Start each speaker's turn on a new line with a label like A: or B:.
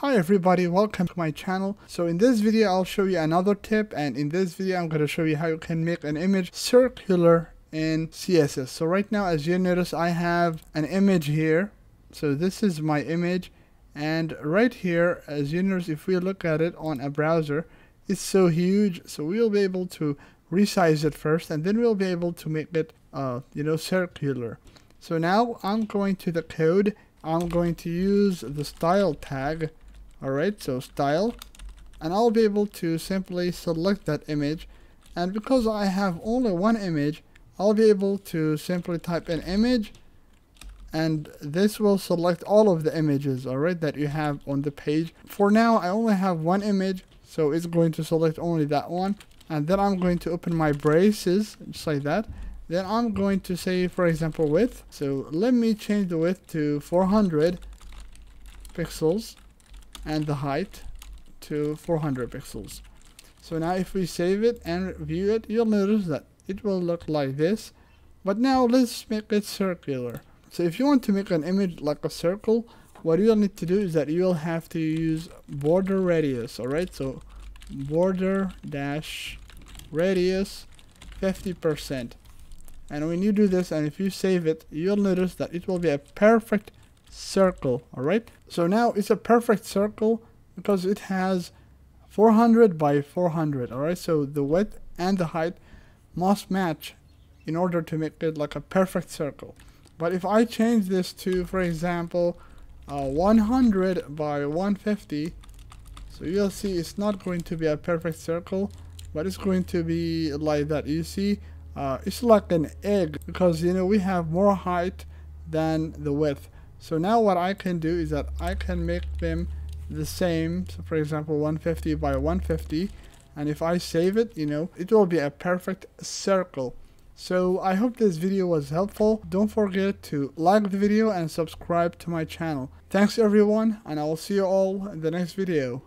A: Hi everybody, welcome to my channel. So in this video I'll show you another tip and in this video I'm going to show you how you can make an image circular in CSS. So right now as you notice I have an image here. So this is my image and right here as you notice if we look at it on a browser it's so huge so we'll be able to resize it first and then we'll be able to make it uh, you know circular. So now I'm going to the code I'm going to use the style tag alright so style. And I'll be able to simply select that image. And because I have only one image I'll be able to simply type in image. And this will select all of the images alright that you have on the page. For now I only have one image so it's going to select only that one. And then I'm going to open my braces just like that. Then I'm going to say for example width. So let me change the width to 400 pixels and the height to 400 pixels. So now if we save it and view it you'll notice that it will look like this. But now let's make it circular. So if you want to make an image like a circle what you'll need to do is that you'll have to use border radius alright? So border dash radius 50 percent. And when you do this and if you save it you'll notice that it will be a perfect circle alright? So now it's a perfect circle because it has 400 by 400 alright? So the width and the height must match in order to make it like a perfect circle. But if I change this to for example uh, 100 by 150 so you'll see it's not going to be a perfect circle but it's going to be like that. You see uh, it's like an egg because you know we have more height than the width so now what I can do is that I can make them the same. So for example 150 by 150 and if I save it you know it will be a perfect circle. So I hope this video was helpful. Don't forget to like the video and subscribe to my channel. Thanks everyone and I will see you all in the next video